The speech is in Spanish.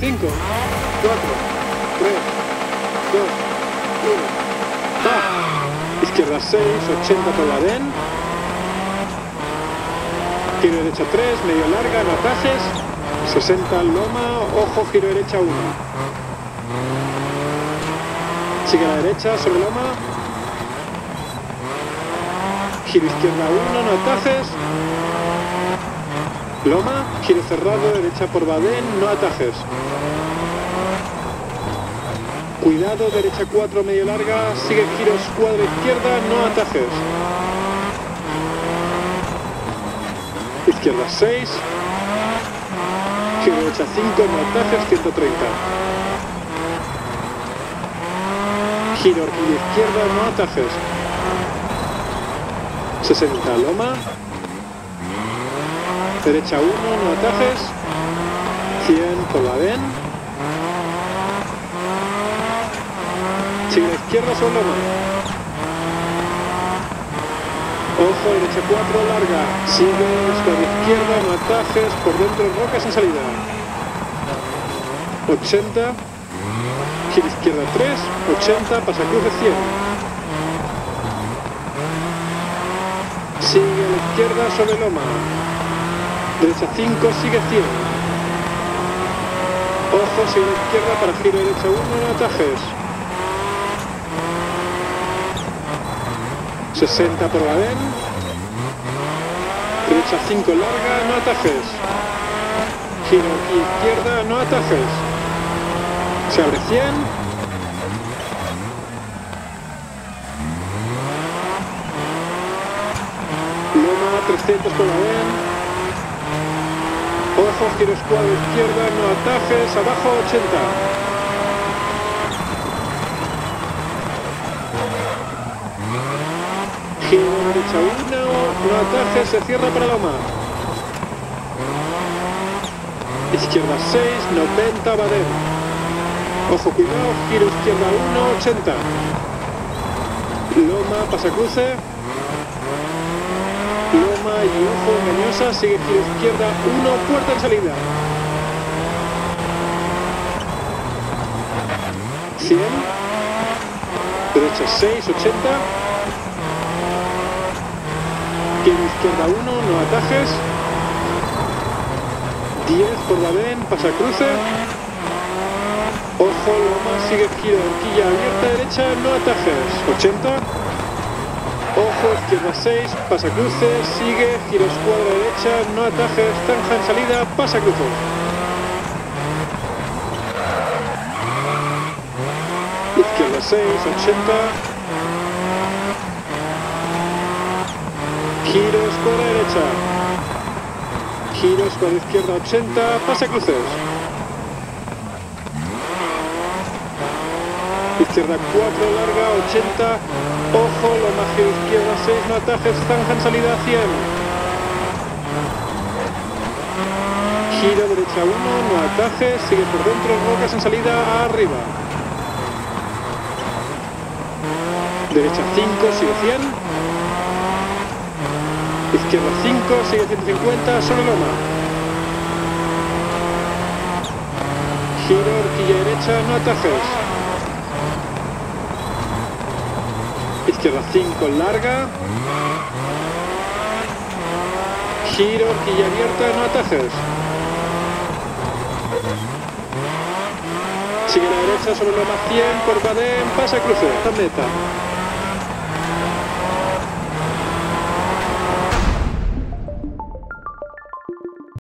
5, 4, 3, 2, 1. ¡Ah! Izquierda 6, 80 por la DEN. Giro derecha 3, medio larga, no atajes. 60 loma, ojo, giro derecha 1. Sigue a la derecha, sobre loma. Giro izquierda 1, no atajes. Loma, giro cerrado, derecha por Badén, no atajes. Cuidado, derecha 4, medio larga, sigue giro escuadra izquierda, no atajes. Izquierda 6. Giro derecha 5, no atajes, 130. Giro izquierda, no atajes. 60, loma. Derecha 1, no atajes. 100 por la DEN. Sigue la izquierda sobre loma. Ojo, derecha 4, larga. Sigue escuadra izquierda, no atajes. Por dentro rocas en salida. 80. Giro izquierda 3, 80, pasa cruce 100. Sigue a la izquierda sobre loma. Derecha 5, sigue 100. Ojo, sigue a la izquierda para giro derecha 1, no atajes. 60 por la DEN. Derecha 5 larga, no atajes. Giro izquierda, no atajes. Se abre 100. Loma 300 por la Ojo, giro escuadra izquierda, no atajes, abajo 80. Giro derecha 1, no atajes, se cierra para Loma. Izquierda 6, 90, Badén. Ojo, cuidado, giro izquierda 1, 80. Loma, pasa cruce. Y ojo, engañosa, sigue giro izquierda 1, puerta en salida. 100. Derecha 6, 80. Giro izquierda 1, no atajes. 10 por Badén, pasa cruce. Ojo, Loma, sigue giro de horquilla abierta derecha, no atajes. 80. Ojo, izquierda 6, pasa cruce, sigue, giro escuadra derecha, no atajes, zanja en salida, pasa cruce. Izquierda 6, 80. Giro escuadra derecha. Giro escuadra izquierda 80, pasa cruces. Izquierda 4, larga 80. Ojo, lo izquierda 6, no atajes, zanja en salida 100. Giro derecha 1, no atajes, sigue por dentro, rocas en salida arriba. Derecha 5, sigue 100. Izquierda 5, sigue 150, sobre loma. Giro, horquilla derecha, no atajes. Izquierda 5, larga. Giro, horquilla abierta, no atajes. Sigue a la derecha sobre loma 100, por Badén, pasa cruce, esta meta.